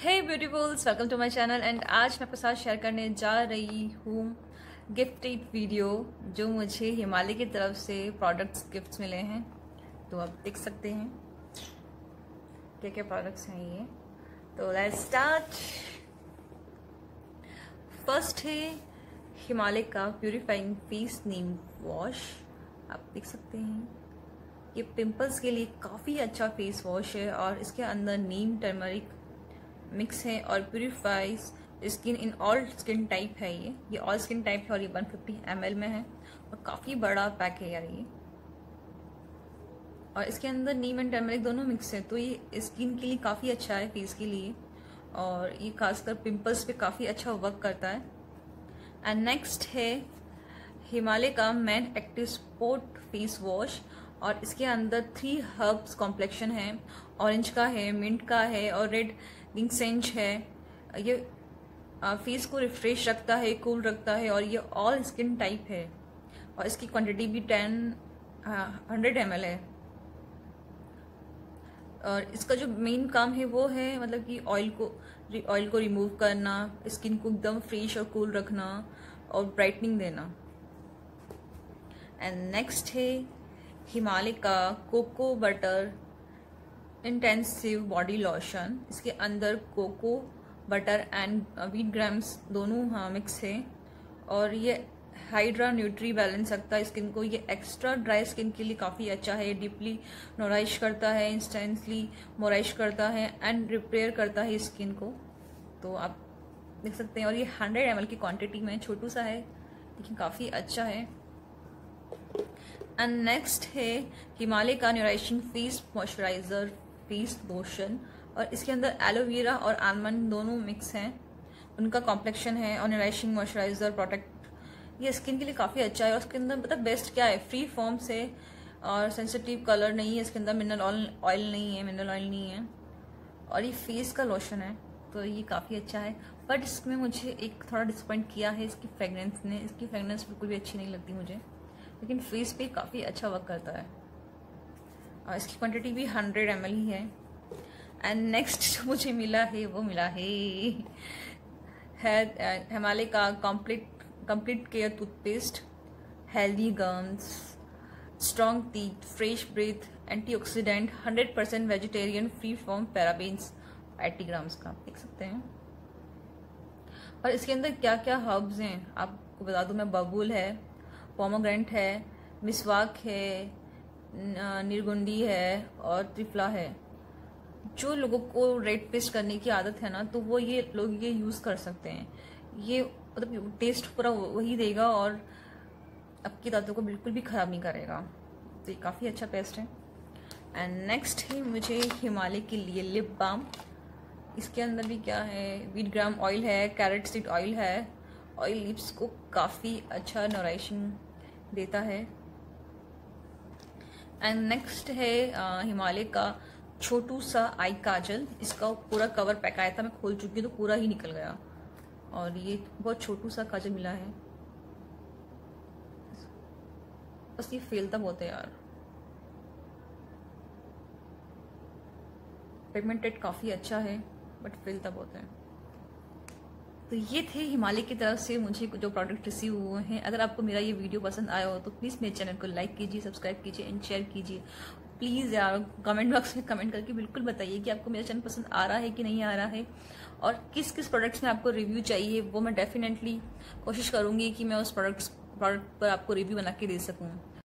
Hey beautifuls welcome to my channel and आज मैं आपके साथ शेयर करने जा रही हूँ गिफ्टेड वीडियो जो मुझे हिमालय की तरफ़ से प्रोडक्ट्स गिफ्ट्स मिले हैं। तो आप देख सकते हैं क्या क्या प्रोडक्ट्स हैं ये। तो लेट्स स्टार्ट फ़र्स्ट है हिमालय का प्यूरिफाइंग फेस नीम वॉश आप देख सकते हैं। ये पिंपल्स के लिए काफ़ी अच्छा फेस वॉश है और इसके अंदर नीम टर्मरिक मिक्स है और purifies skin in all skin type है ये। ये ऑल स्किन टाइप है और ये 150 फिफ्टी में है। और काफ़ी बड़ा पैक है यार ये। और इसके अंदर नीम एंड टर्मरिक दोनों मिक्स है तो ये स्किन के लिए काफ़ी अच्छा है, फेस के लिए। और ये खासकर पिंपल्स पे काफ़ी अच्छा वर्क करता है। एंड नेक्स्ट है हिमालय का men active sport face wash. और इसके अंदर थ्री हर्ब्स कॉम्प्लेक्शन है ऑरेंज का है मिंट का है और रेड सेंच है। ये फेस को रिफ्रेश रखता है कूल रखता है और ये ऑल स्किन टाइप है। और इसकी क्वांटिटी भी टेन हंड्रेड एम है। और इसका जो मेन काम है वो है मतलब कि ऑयल को ऑयल को रिमूव करना स्किन को एकदम फ्रेश और कूल रखना और ब्राइटनिंग देना। एंड नेक्स्ट है हिमालय का cocoa butter intensive body lotion इसके अंदर cocoa butter and wheat grams दोनों हाँ मिक्स है। और ये हाइड्रा न्यूट्री बैलेंस रखता है स्किन को। ये एक्स्ट्रा ड्राई स्किन के लिए काफ़ी अच्छा है। डीपली नोराइश करता है इंस्टेंटली मोराइश करता है एंड रिपेयर करता है स्किन को। तो आप देख सकते हैं। और ये 100 एम की क्वांटिटी में छोटू सा है। लेकिन काफ़ी अच्छा है। एंड नेक्स्ट है हिमालय का nourishing face, moisturiser, face lotion और इसके अंदर एलोवेरा और आलमंड दोनों मिक्स हैं। उनका कॉम्प्लेक्शन है और नरिशिंग मॉइस्चराइजर प्रोटेक्ट ये स्किन के लिए काफ़ी अच्छा है और उसके अंदर मतलब बेस्ट क्या है? फ्री फॉर्म से और सेंसिटिव कलर नहीं है, इसके अंदर मिनरल ऑयल नहीं है मिनरल ऑयल नहीं है। और ये फेस का लोशन है तो ये काफ़ी अच्छा है। बट इसमें मुझे एक थोड़ा डिसपॉइंट किया है इसकी फ्रेगनेंस ने। इसकी फ्रेगनेंस बिल्कुल भी अच्छी नहीं लगती मुझे। लेकिन फेस पे काफ़ी अच्छा वर्क करता है। और इसकी क्वांटिटी भी हंड्रेड एम ही है। एंड नेक्स्ट जो मुझे मिला है, वो मिला है हिमालय का complete complete care toothpaste healthy gums strong teeth fresh breath antioxidant 100 percent vegetarian free from parabens eighty grams का। देख सकते हैं। और इसके अंदर क्या क्या हर्ब्स हैं, आपको बता दूँ, मैं बबूल है पोमोग्रेंट है मिसवाक है निर्गुंडी है और त्रिफला है। जो लोगों को रेड पेस्ट करने की आदत है ना तो वो ये लोग ये यूज़ कर सकते हैं। ये मतलब टेस्ट पूरा वही देगा और आपकी दांतों को बिल्कुल भी ख़राब नहीं करेगा। तो ये काफ़ी अच्छा पेस्ट है। एंड नेक्स्ट है मुझे हिमालय के लिए लिप बाम इसके अंदर भी क्या है? वीट ग्राम ऑयल है कैरेट सीड ऑयल है। ऑयल लिप्स को काफ़ी अच्छा नोराइशिंग देता है। एंड नेक्स्ट है हिमालय का छोटू सा आई काजल। इसका पूरा कवर पैक आया था, मैं खोल चुकी हूँ तो पूरा ही निकल गया। और ये बहुत छोटू सा काजल मिला है। बस ये फेलता बहुत है यार। पिगमेंटेड काफ़ी अच्छा है बट फेलता बहुत है। तो ये थे हिमालय की तरफ़ से मुझे जो प्रोडक्ट रिसीव हुए हैं। अगर आपको मेरा ये वीडियो पसंद आया हो तो प्लीज़ मेरे चैनल को लाइक कीजिए सब्सक्राइब कीजिए एंड शेयर कीजिए। प्लीज़ यार कमेंट बॉक्स में कमेंट करके बिल्कुल बताइए कि आपको मेरा चैनल पसंद आ रहा है कि नहीं आ रहा है। और किस किस प्रोडक्ट्स में आपको रिव्यू चाहिए, वो मैं डेफिनेटली कोशिश करूँगी कि मैं उस प्रोडक्ट्स प्रोडक्ट पर आपको रिव्यू बना के दे सकूँ।